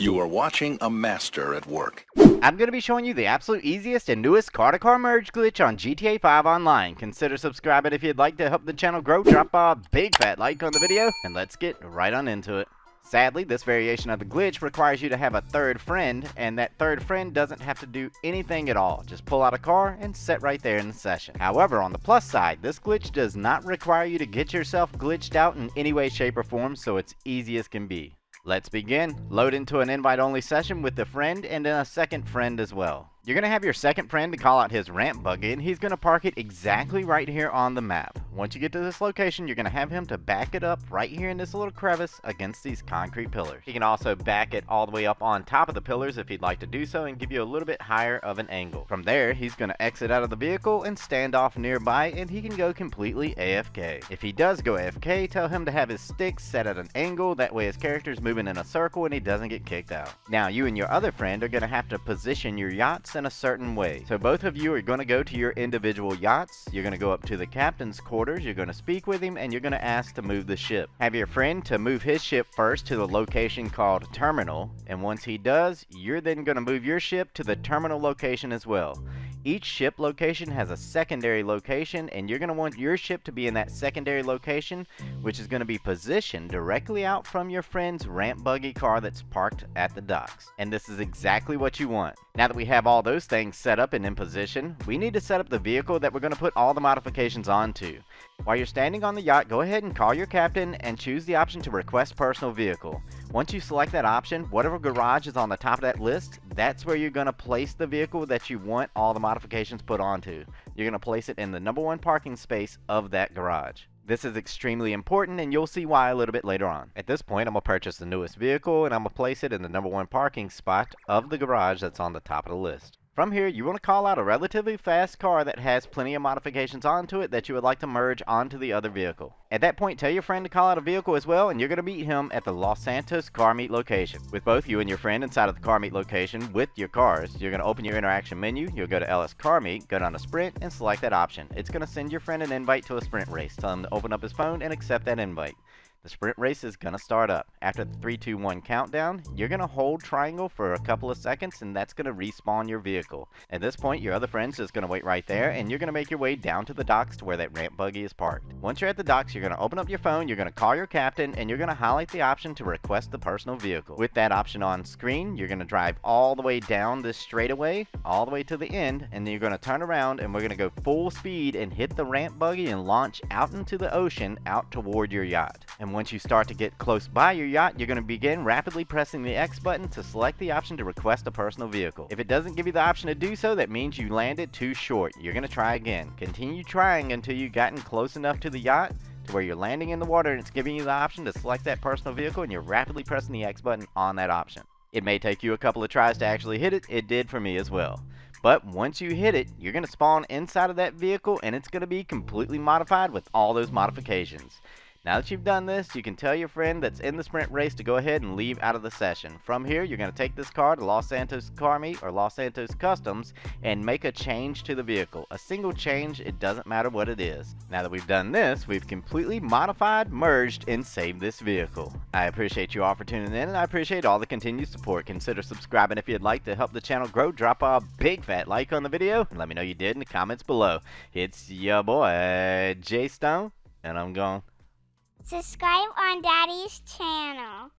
You are watching a master at work. I'm going to be showing you the absolute easiest and newest car-to-car merge glitch on GTA 5 Online. Consider subscribing if you'd like to help the channel grow. Drop a big fat like on the video, and let's get right on into it. Sadly, this variation of the glitch requires you to have a third friend, and that third friend doesn't have to do anything at all. Just pull out a car and sit right there in the session. However, on the plus side, this glitch does not require you to get yourself glitched out in any way, shape, or form, so it's easy as can be. Let's begin. Load into an invite-only session with a friend and then a second friend as well. You're going to have your second friend to call out his ramp buggy, and he's going to park it exactly right here on the map. Once you get to this location, you're going to have him to back it up right here in this little crevice against these concrete pillars. He can also back it all the way up on top of the pillars if he'd like to do so and give you a little bit higher of an angle. From there, he's going to exit out of the vehicle and stand off nearby, and he can go completely AFK. If he does go AFK, tell him to have his stick set at an angle, that way his character's moving in a circle and he doesn't get kicked out. Now, you and your other friend are going to have to position your yachts in a certain way. So both of you are going to go to your individual yachts. You're going to go up to the captain's quarters. You're going to speak with him and you're going to ask to move the ship. Have your friend to move his ship first to the location called terminal. And once he does, you're then going to move your ship to the terminal location as well. Each ship location has a secondary location, and you're going to want your ship to be in that secondary location, which is going to be positioned directly out from your friend's ramp buggy car that's parked at the docks. And this is exactly what you want. Now that we have all those things set up and in position, we need to set up the vehicle that we're going to put all the modifications onto. While you're standing on the yacht, go ahead and call your captain and choose the option to request personal vehicle. Once you select that option, whatever garage is on the top of that list, that's where you're going to place the vehicle that you want all the modifications put onto. You're going to place it in the number one parking space of that garage. This is extremely important and you'll see why a little bit later on. At this point, I'm going to purchase the newest vehicle and I'm going to place it in the number one parking spot of the garage that's on the top of the list. From here, you want to call out a relatively fast car that has plenty of modifications onto it that you would like to merge onto the other vehicle. At that point, tell your friend to call out a vehicle as well, and you're going to meet him at the Los Santos car meet location. With both you and your friend inside of the car meet location with your cars, you're going to open your interaction menu, you'll go to LS Car Meet, go down to Sprint, and select that option. It's going to send your friend an invite to a sprint race. Tell him to open up his phone and accept that invite. The sprint race is to start up. After the 3, 2, 1 countdown, you're to hold triangle for a couple of seconds and that's to respawn your vehicle. At this point, your other friend's just to wait right there and you're to make your way down to the docks to where that ramp buggy is parked. Once you're at the docks, you're to open up your phone, you're to call your captain, and you're to highlight the option to request the personal vehicle. With that option on screen, you're to drive all the way down this straightaway, all the way to the end, and then you're to turn around and we're to go full speed and hit the ramp buggy and launch out into the ocean out toward your yacht. And once you start to get close by your yacht, you're going to begin rapidly pressing the X button to select the option to request a personal vehicle. If it doesn't give you the option to do so, that means you landed too short. You're going to try again. Continue trying until you've gotten close enough to the yacht to where you're landing in the water and it's giving you the option to select that personal vehicle and you're rapidly pressing the X button on that option. It may take you a couple of tries to actually hit it. It did for me as well. But once you hit it, you're going to spawn inside of that vehicle and it's going to be completely modified with all those modifications. Now that you've done this, you can tell your friend that's in the sprint race to go ahead and leave out of the session. From here, you're going to take this car to Los Santos Car Meet or Los Santos Customs and make a change to the vehicle. A single change, it doesn't matter what it is. Now that we've done this, we've completely modified, merged, and saved this vehicle. I appreciate you all for tuning in, and I appreciate all the continued support. Consider subscribing if you'd like to help the channel grow. Drop a big fat like on the video, and let me know you did in the comments below. It's your boy, J Stone, and I'm gone. Subscribe on Daddy's channel.